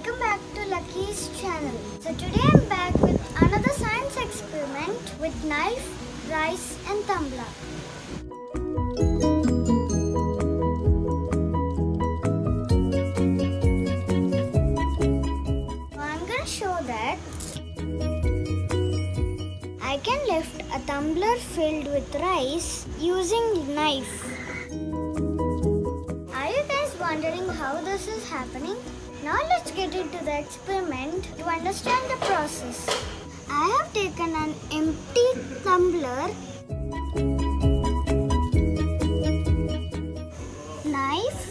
welcome back to Lucky's channel. So today I'm back with another science experiment with knife, rice and tumbler. So I'm gonna show that I can lift a tumbler filled with rice using knife. Are you guys wondering how this is happening? Now let's get into the experiment to understand the process. I have taken an empty tumbler, knife,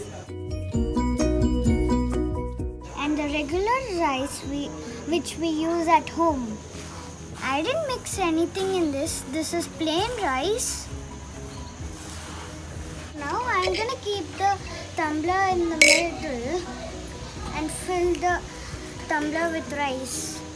and the regular rice we, which we use at home. I didn't mix anything in this. This is plain rice. Now I'm gonna keep the tumbler in the middle and fill the tumbler with rice.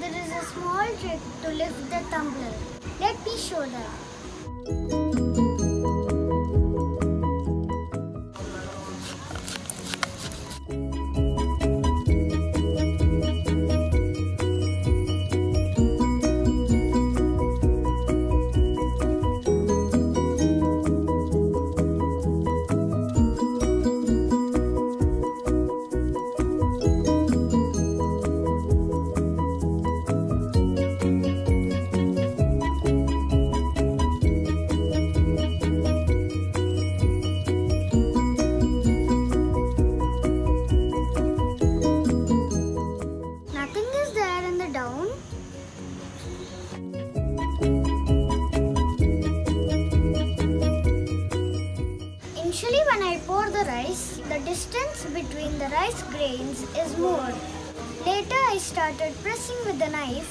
There is a small trick to lift the tumbler. Let me show that. Distance between the rice grains is more. Later I started pressing with the knife.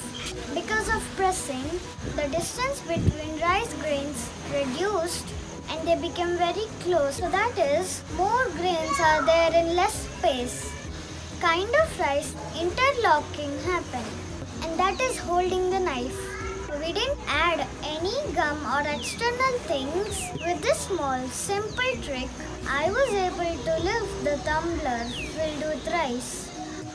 Because of pressing, the distance between rice grains reduced and they became very close. So that is, more grains are there in less space kind of rice interlocking happened and that is holding the knife. We didn't add any gum or external things. With this small simple trick, I was able to lift the tumbler filled with rice.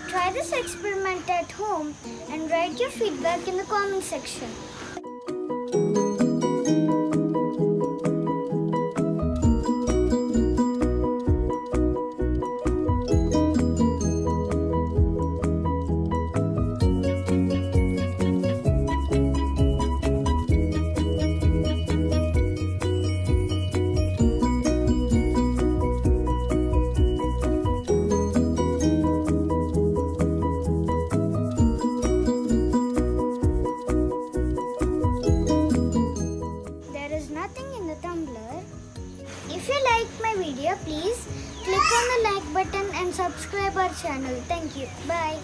Try this experiment at home and write your feedback in the comment section. If you like my video, please click on the like button and subscribe our channel. Thank you. Bye.